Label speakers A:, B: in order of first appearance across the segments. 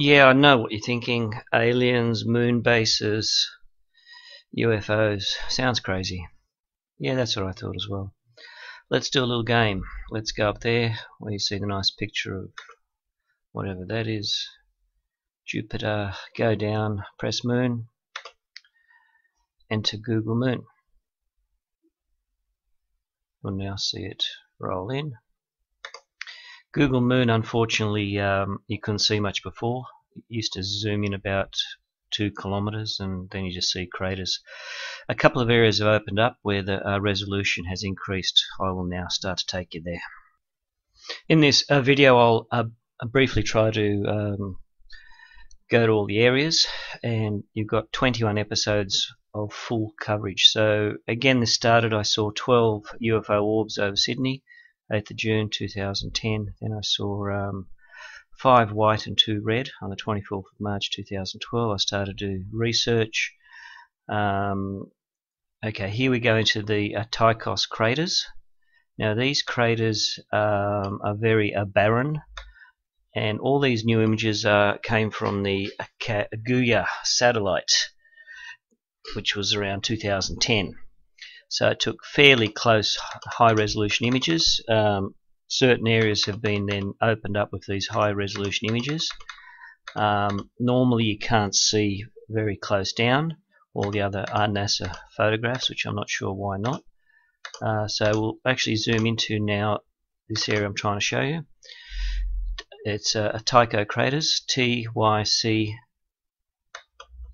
A: Yeah, I know what you're thinking. Aliens, moon bases, UFOs. Sounds crazy. Yeah, that's what I thought as well. Let's do a little game. Let's go up there where you see the nice picture of whatever that is. Jupiter, go down, press moon, enter Google Moon. We'll now see it roll in. Google Moon, unfortunately, um, you couldn't see much before. It used to zoom in about two kilometers and then you just see craters. A couple of areas have opened up where the uh, resolution has increased. I will now start to take you there. In this uh, video, I'll uh, briefly try to um, go to all the areas, and you've got 21 episodes of full coverage. So again, this started. I saw 12 UFO orbs over Sydney. 8th of June 2010. Then I saw um, five white and two red on the 24th of March 2012. I started to do research. Um, okay, here we go into the uh, Tychos craters. Now these craters um, are very barren and all these new images uh, came from the Kaguya satellite which was around 2010. So it took fairly close high resolution images. Um, certain areas have been then opened up with these high resolution images. Um, normally you can't see very close down all the other NASA photographs, which I'm not sure why not. Uh, so we'll actually zoom into now this area I'm trying to show you. It's uh, a Tycho craters, T-Y-C.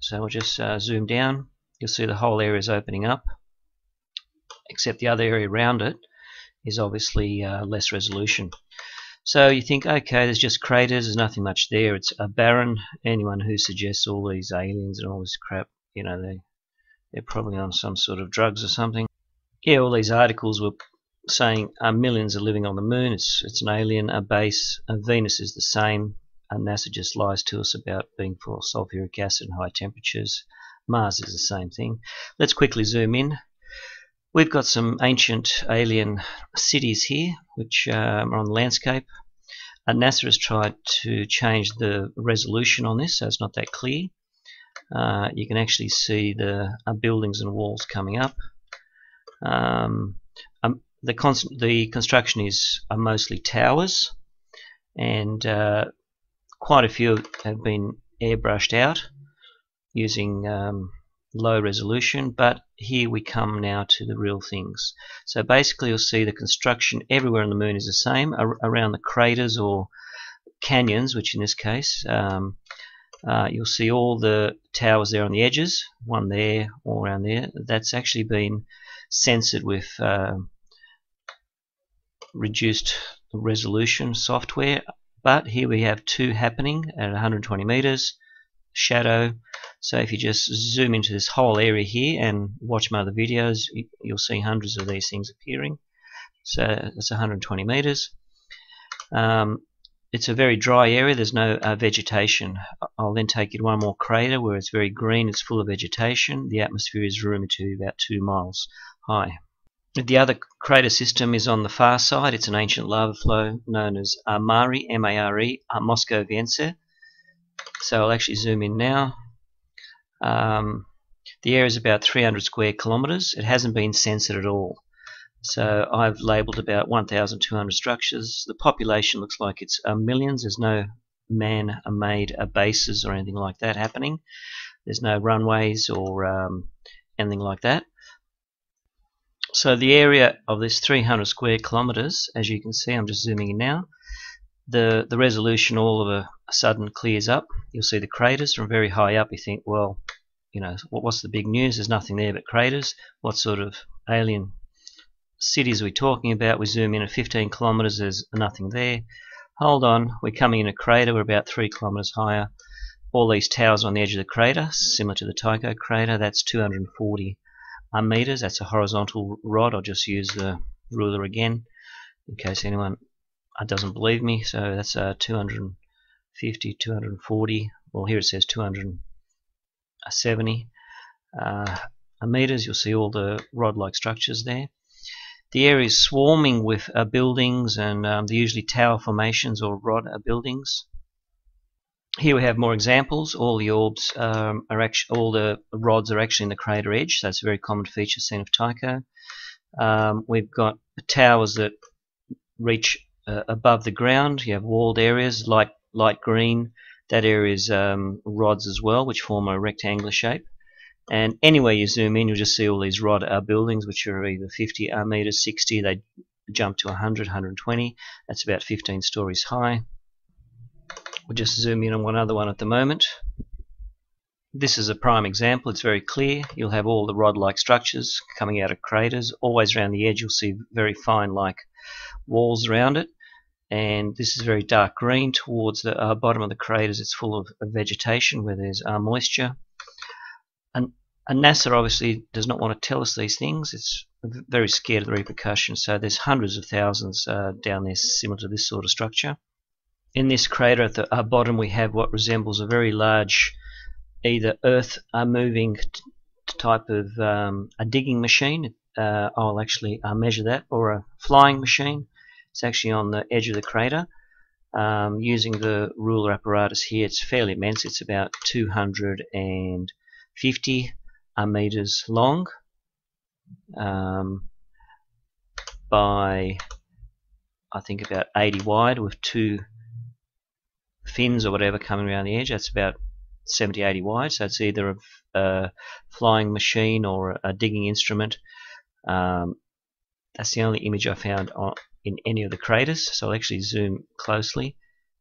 A: So we'll just uh, zoom down. You'll see the whole area is opening up except the other area around it is obviously uh, less resolution. So you think, okay, there's just craters, there's nothing much there, it's a barren. Anyone who suggests all these aliens and all this crap, you know, they, they're probably on some sort of drugs or something. Yeah, all these articles were saying uh, millions are living on the moon, it's, it's an alien, a base, Venus is the same, and NASA just lies to us about being full of sulfuric acid and high temperatures. Mars is the same thing. Let's quickly zoom in. We've got some ancient alien cities here, which um, are on the landscape. And NASA has tried to change the resolution on this, so it's not that clear. Uh, you can actually see the uh, buildings and walls coming up. Um, um, the, the, construction is mostly towers, and uh, quite a few have been airbrushed out using um, low resolution but here we come now to the real things. So basically you'll see the construction everywhere on the moon is the same ar around the craters or canyons which in this case um, uh, you'll see all the towers there on the edges one there all around there. That's actually been censored with uh, reduced resolution software but here we have two happening at 120 meters shadow so if you just zoom into this whole area here and watch my other videos, you'll see hundreds of these things appearing. So it's 120 meters. Um, it's a very dry area, there's no uh, vegetation. I'll then take you to one more crater where it's very green, it's full of vegetation. The atmosphere is rumored to be about two miles high. The other crater system is on the far side. It's an ancient lava flow known as Mare, M-A-R-E, Moscoviense. So I'll actually zoom in now. Um, the area is about 300 square kilometres. It hasn't been censored at all. So I've labelled about 1,200 structures. The population looks like it's uh, millions. There's no man-made bases or anything like that happening. There's no runways or um, anything like that. So the area of this 300 square kilometres, as you can see, I'm just zooming in now, the, the resolution all of a sudden clears up. You'll see the craters from very high up. You think, well, you know, what's the big news? There's nothing there but craters. What sort of alien cities are we talking about? We zoom in at 15 kilometers, there's nothing there. Hold on, we're coming in a crater, we're about 3 kilometers higher. All these towers on the edge of the crater, similar to the Tycho crater, that's 240 meters. That's a horizontal rod. I'll just use the ruler again in case anyone doesn't believe me. So that's uh, 250, 240. Well, here it says 270 uh, meters. You'll see all the rod-like structures there. The area is swarming with uh, buildings, and um, they're usually tower formations or rod uh, buildings. here we have more examples. All the orbs um, are actually, all the rods are actually in the crater edge. That's a very common feature seen of Tycho. Um, we've got towers that reach uh, above the ground. You have walled areas, light light green. That area is um, rods as well, which form a rectangular shape. And anywhere you zoom in, you'll just see all these rod uh, buildings, which are either 50 uh, meters, 60. They jump to 100, 120. That's about 15 stories high. We'll just zoom in on one other one at the moment. This is a prime example, it's very clear. You'll have all the rod-like structures coming out of craters. Always around the edge you'll see very fine like walls around it. And this is very dark green towards the uh, bottom of the craters. It's full of, vegetation where there's uh, moisture. And, and NASA obviously does not want to tell us these things. It's very scared of the repercussions. So there's hundreds of thousands uh, down there similar to this sort of structure. In this crater at the uh, bottom we have what resembles a very large either earth uh, moving type of um, a digging machine. Uh, I'll actually measure that or a flying machine. It's actually on the edge of the crater. Um, using the ruler apparatus here, it's fairly immense. It's about 250 uh, meters long um, by I think about 80 wide with two fins or whatever coming around the edge. That's about 70, 80 wide. So it's either a, a flying machine or a digging instrument. Um, that's the only image I found on, in any of the craters. So I'll actually zoom closely.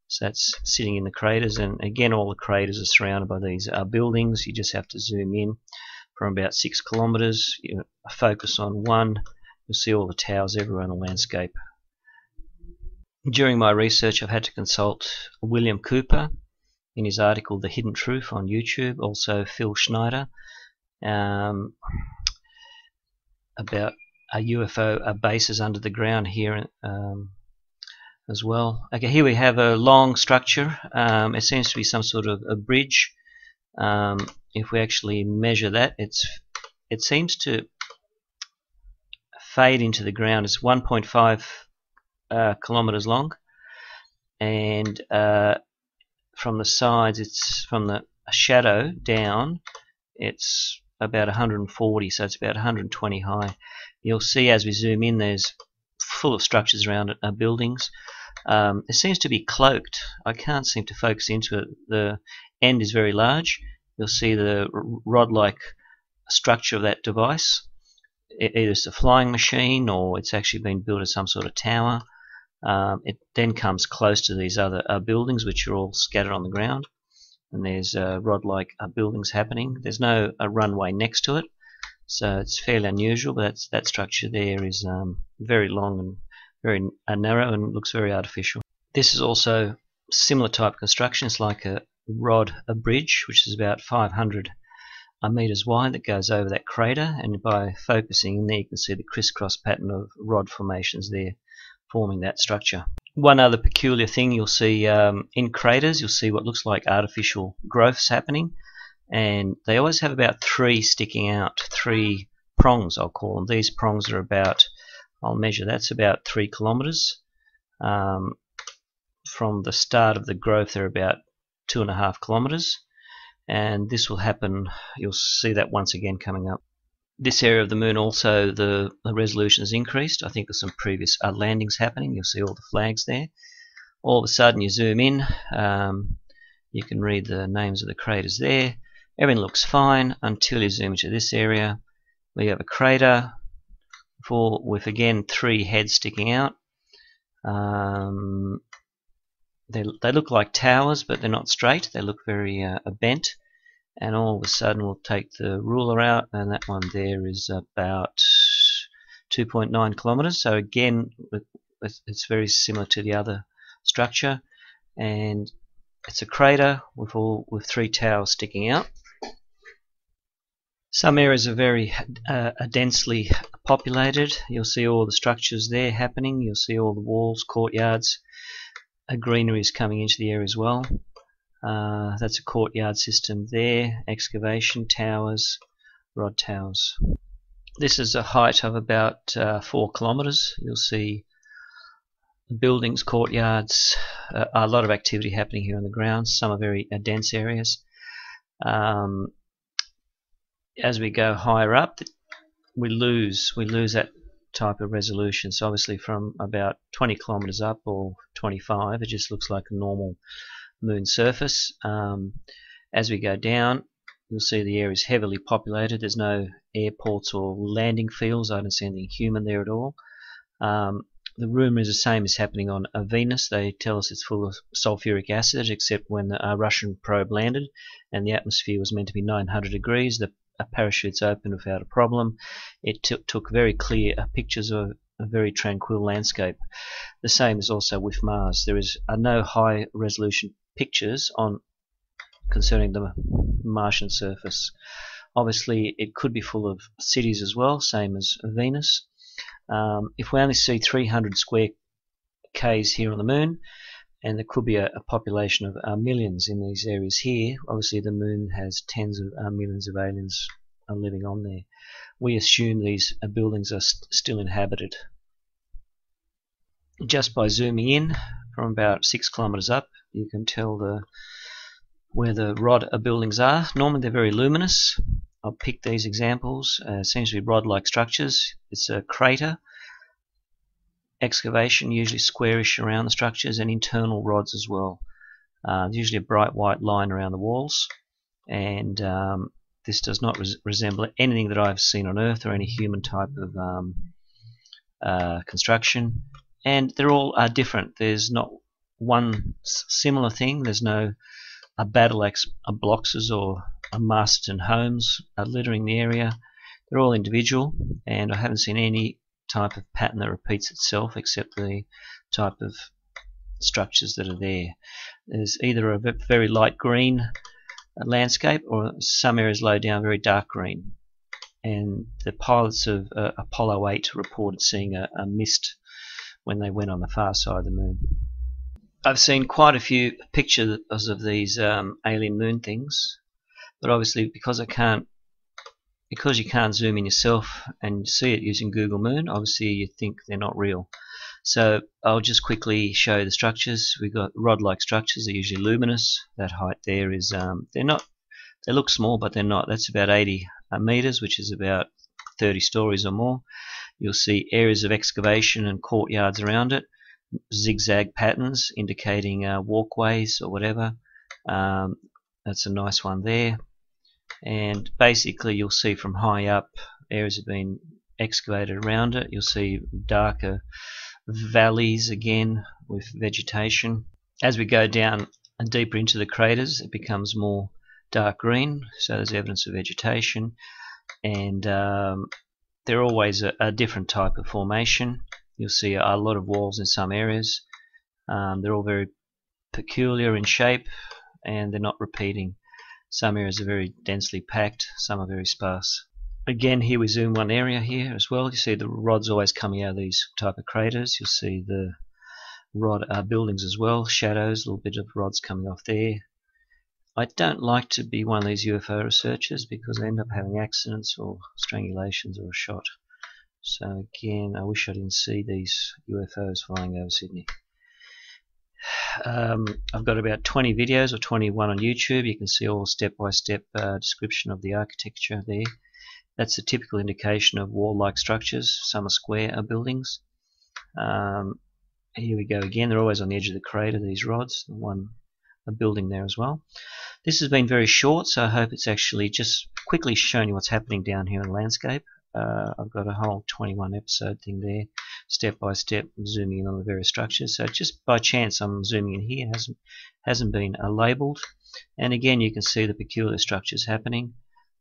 A: So that's sitting in the craters, and again, all the craters are surrounded by these uh, buildings. You just have to zoom in from about six kilometers. You focus on one, you'll see all the towers everywhere in the landscape. During my research, I've had to consult William Cooper in his article The Hidden Truth on YouTube, also Phil Schneider um, about a UFO bases under the ground here um, as well. Okay, here we have a long structure. Um, it seems to be some sort of a bridge. Um, if we actually measure that, it's it seems to fade into the ground. It's 1.5 uh, kilometers long and uh, from the sides it's from the shadow down it's about 140 so it's about 120 high. You'll see as we zoom in there's full of structures around it uh, buildings. Um, it seems to be cloaked. I can't seem to focus into it. The end is very large. You'll see the rod-like structure of that device. Either it's a flying machine or it's actually been built as some sort of tower. Um, it then comes close to these other uh, buildings which are all scattered on the ground and there's uh, rod-like buildings happening. There's no a runway next to it so it's fairly unusual but that structure there is um, very long and very uh, narrow and looks very artificial. This is also similar type construction. It's like a rod, a bridge which is about 500 uh, meters wide that goes over that crater and by focusing in there you can see the crisscross pattern of rod formations there forming that structure. One other peculiar thing you'll see um, in craters, you'll see what looks like artificial growths happening, and they always have about three sticking out, three prongs I'll call them. These prongs are about, I'll measure that's about three kilometers. Um, from the start of the growth they're about two and a half kilometers and this will happen you'll see that once again coming up this area of the moon also the, the resolution has increased. I think there's some previous uh, landings happening. You'll see all the flags there. All of a sudden you zoom in, um, you can read the names of the craters there. Everything looks fine until you zoom into this area. We have a crater for, with again three heads sticking out. Um, they, they look like towers but they're not straight. They look very uh, bent and all of a sudden we'll take the ruler out and that one there is about 2.9 kilometers. So again it's very similar to the other structure. And it's a crater with all with three towers sticking out. Some areas are very uh, densely populated. You'll see all the structures there happening. You'll see all the walls courtyards. A greenery is coming into the area as well uh, that's a courtyard system there, excavation towers, rod towers. This is a height of about uh, 4 kilometers. You'll see buildings, courtyards, uh, a lot of activity happening here on the ground. Some are very uh, dense areas. Um, as we go higher up, we lose we lose that type of resolution. So obviously from about 20 kilometers up or 25, it just looks like a normal moon surface. Um, as we go down, you'll see the area is heavily populated. There's no airports or landing fields. I don't see anything human there at all. Um, the rumour is the same as happening on Venus. They tell us it's full of sulfuric acid, except when uh, Russian probe landed and the atmosphere was meant to be 900 degrees, the parachutes opened without a problem. It took very clear uh, pictures of a very tranquil landscape. The same is also with Mars. There is no high resolution pictures on concerning the Martian surface. Obviously, it could be full of cities as well, same as Venus. Um, if we only see 300 square k's here on the moon, and there could be a, a population of uh, millions in these areas here, obviously the moon has tens of uh, millions of aliens uh, living on there. We assume these uh, buildings are st still inhabited. Just by zooming in from about six kilometers up, you can tell the where the rod uh, buildings are. Normally they're very luminous. I'll pick these examples. Uh, seems to be rod-like structures. It's a crater. Excavation, usually squarish around the structures, and internal rods as well. Uh, usually a bright white line around the walls. And um, this does not res resemble anything that I've seen on Earth or any human type of um, uh, construction. And they're all uh, different. There's not one similar thing. There's no a battle axe bloxes or a Masterton homes littering the area. They're all individual, and I haven't seen any type of pattern that repeats itself except the type of structures that are there. There's either a very light green landscape or some areas low down very dark green. And the pilots of uh, Apollo 8 reported seeing a, a mist when they went on the far side of the moon. I've seen quite a few pictures of these um, alien moon things, but obviously because I can't, because you can't zoom in yourself and see it using Google Moon, obviously you think they're not real. So I'll just quickly show the structures. We've got rod-like structures. They're usually luminous. That height there is, um, they're not, they look small, but they're not. That's about 80 uh, meters, which is about 30 stories or more. You'll see areas of excavation and courtyards around it zigzag patterns indicating uh, walkways or whatever. Um, that's a nice one there. And basically you'll see from high up areas have been excavated around it. You'll see darker valleys again with vegetation. As we go down and deeper into the craters it becomes more dark green so there's evidence of vegetation and um, they're always a, a different type of formation You'll see a lot of walls in some areas. Um, they're all very peculiar in shape and they're not repeating. Some areas are very densely packed, some are very sparse. Again, here we zoom one area here as well. You see the rods always coming out of these type of craters. You'll see the rod uh, buildings as well, shadows, a little bit of rods coming off there. I don't like to be one of these UFO researchers because I end up having accidents or strangulations or a shot. So again, I wish I didn't see these UFOs flying over Sydney. Um, I've got about 20 videos or 21 on YouTube. You can see all step-by-step -step, uh, description of the architecture there. That's a typical indication of wall-like structures. Some are square buildings. Um, here we go again. They're always on the edge of the crater, these rods. The One a building there as well. This has been very short, so I hope it's actually just quickly shown you what's happening down here in the landscape. Uh, I've got a whole 21 episode thing there, step by step, zooming in on the various structures. So just by chance, I'm zooming in here. It hasn't hasn't been uh, labelled, and again, you can see the peculiar structures happening.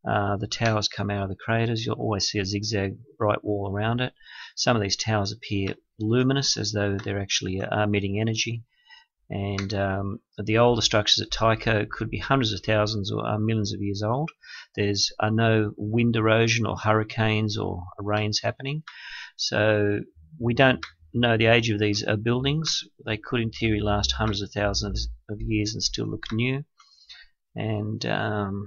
A: Uh, the towers come out of the craters. You'll always see a zigzag bright wall around it. Some of these towers appear luminous, as though they're actually uh, emitting energy and um, the older structures at Tycho could be hundreds of thousands or uh, millions of years old. There's uh, no wind erosion or hurricanes or rains happening, so we don't know the age of these uh, buildings. They could, in theory, last hundreds of thousands of years and still look new. And um,